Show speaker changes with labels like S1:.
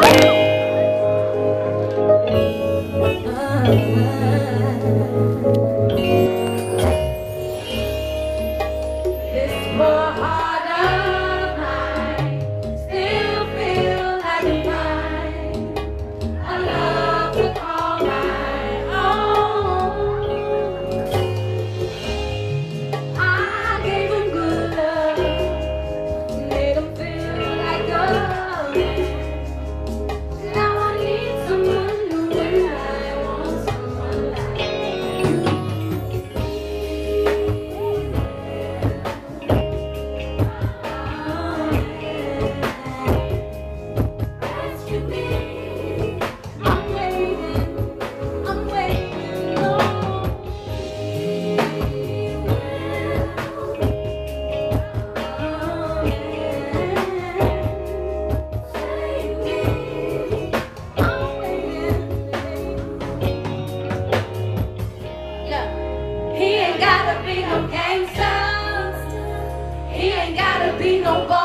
S1: Woo! Baby,